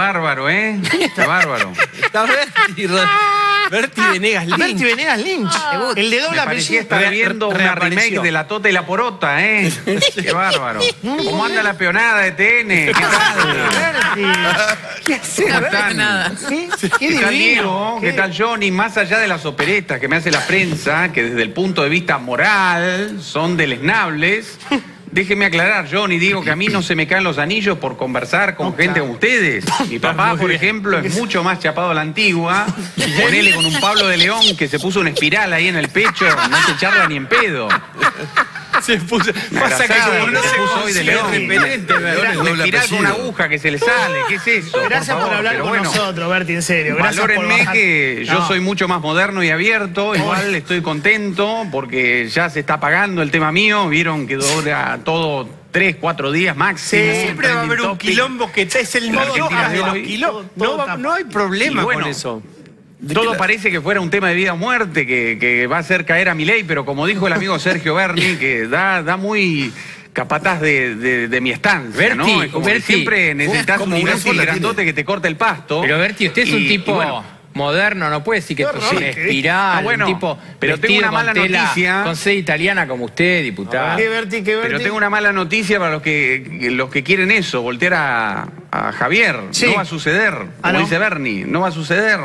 bárbaro, ¿eh? Qué bárbaro. Está Berti, Berti Venegas Lynch. Berti Venegas Lynch. El de doble apellido. Re- viendo una remake de La Tota y la Porota, ¿eh? Qué bárbaro. ¿Cómo anda la peonada de TN? ¿Qué tal? ¿Qué hace? ¿Cómo están? ¿Qué, qué ¿Qué tal. Diego? ¿Qué tal Johnny? Más allá de las operetas que me hace la prensa, que desde el punto de vista moral son deleznables, déjeme aclarar, Johnny, digo que a mí no se me caen los anillos por conversar con gente como ustedes. Mi papá, por ejemplo, es mucho más chapado a la antigua. Ponele con un Pablo de León que se puso una espiral ahí en el pecho, no se charla ni en pedo. Se puso. Pasa que como no se puso repelente. Una espiral con una aguja que se le sale, ¿qué es eso? Gracias por, hablar pero con bueno. nosotros, Berti, en serio. Gracias por que yo No. soy mucho más moderno y abierto, igual estoy contento porque ya se está pagando el tema mío, vieron que dura todo tres, cuatro días máximo. Sí, siempre va a haber un topic. quilombo que es el modo de los quilombos. No, no hay problema bueno, con eso. Todo parece que fuera un tema de vida o muerte, que, que va a hacer caer a mi ley, pero como dijo el amigo Sergio Berni, que da, da muy capataz de, de- de mi estancia, ¿no? Berti, Es como que siempre necesitas como un sola grandote que te corte el pasto. Pero Berti, usted es un Y- tipo y bueno, moderno, no puede decir que esto es una ¿qué? espiral, Ah, bueno, un tipo pero tengo una con mala tela, noticia. con sede italiana como usted, diputada. ¿Qué, Berti? ¿Qué, Berti? Pero tengo una mala noticia para los que, los que quieren eso, voltear a, a Javier. Sí. No va a suceder, Ah, como ¿no? dice Bernie, no va a suceder.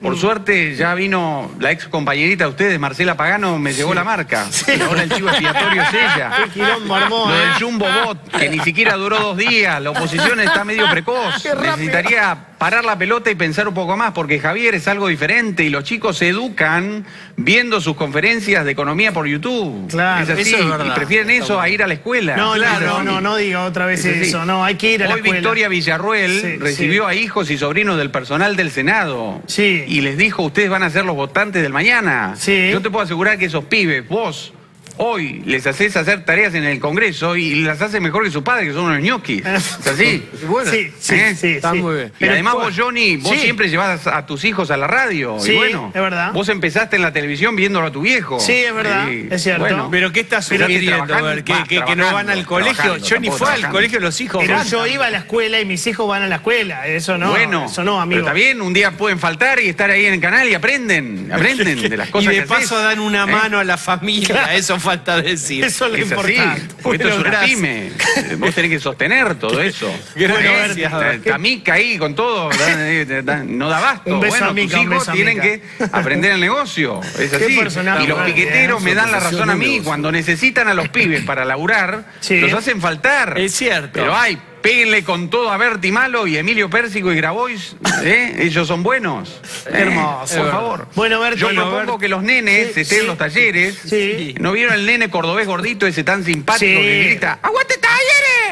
Por suerte ya vino la ex compañerita de ustedes, Marcela Pagano, me llegó la marca. Ahora el chivo expiatorio es ella. Qué quilombo armó, Lo ¿eh? del Jumbo Bot, que ni siquiera duró dos días, la oposición está medio precoz. Necesitaría parar la pelota y pensar un poco más, porque Javier es algo diferente y los chicos se educan viendo sus conferencias de economía por YouTube. Claro, es así, eso es verdad. y prefieren eso a ir a la escuela. No, claro, así. no, no diga otra vez Es eso. No, hay que ir a la Hoy escuela. Victoria Villarruel Sí, recibió sí. a hijos y sobrinos del personal del Senado. Sí. Y les dijo, ustedes van a ser los votantes del mañana. Sí. Yo te puedo asegurar que esos pibes, vos, hoy les haces hacer tareas en el Congreso y las haces mejor que su padre, que son unos ñoquis. ¿Es así? Bueno, sí, sí, ¿eh? sí. está sí. muy bien. Y Pero además vos, Johnny, vos Sí. siempre llevas a tus hijos a la radio. Sí, y bueno, es verdad. Vos empezaste en la televisión viéndolo a tu viejo. Sí, es verdad, es cierto. Bueno, Pero ¿qué estás Pero sugiriendo? Que, que- que no van al colegio. tampoco fue al colegio los hijos. Pero yo iba a la escuela y mis hijos van a la escuela. Eso no. bueno, eso no, pero amigo. está bien, un día pueden faltar y estar ahí en el canal y aprenden, aprenden de las cosas y de que paso dan una ¿eh? mano a la familia, eso falta decir. Eso es lo Es así, importante. esto es una pyme. Eh, Vos tenés que sostener todo eso. Gracias, Eh. Tamica ahí con todo, da- no da basto. Un beso bueno, a Mica, tus un hijos beso tienen que aprender el negocio. Es así. Y los piqueteros ¿eh? me dan la razón a mí. Cuando necesitan a los pibes para laburar, Sí. los hacen faltar. Es cierto. Pero hay, péguenle con todo a Berti Malo y Emilio Pérsico y Grabois. ¿eh? Ellos son buenos. Qué hermoso. Por favor. Bueno, Berti. Yo Bueno, propongo Berti. que los nenes Sí, estén sí. en los talleres. Sí. ¿No vieron el nene cordobés gordito ese tan simpático Sí. que grita ¡Aguante talleres!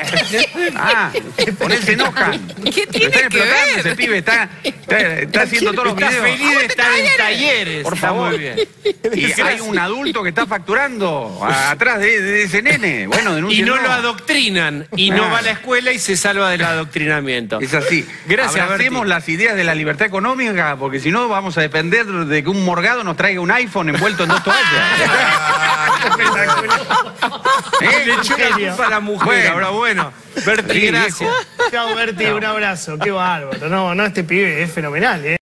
Ah, con él se enojan. ¿Qué tiene están que ver? ese pibe, está, está, está haciendo todos los Está videos. feliz de estar en talleres. Por Está favor. muy bien. Y hay un adulto que está facturando a- atrás de, de ese nene. Bueno, Y denúncienlo. no lo adoctrinan. Y no va a la escuela y se salva del adoctrinamiento. Es así. Gracias, Abracemos las ideas de la libertad económica, porque si no vamos a depender de que un morgado nos traiga un iPhone envuelto en dos toallas. ¿Eh? Le echó la genio. culpa a la mujer. Bueno. Ahora, bueno. Berti, gracias. Chao, Berti, un abrazo. Qué bárbaro. No, no, este pibe es fenomenal, ¿eh?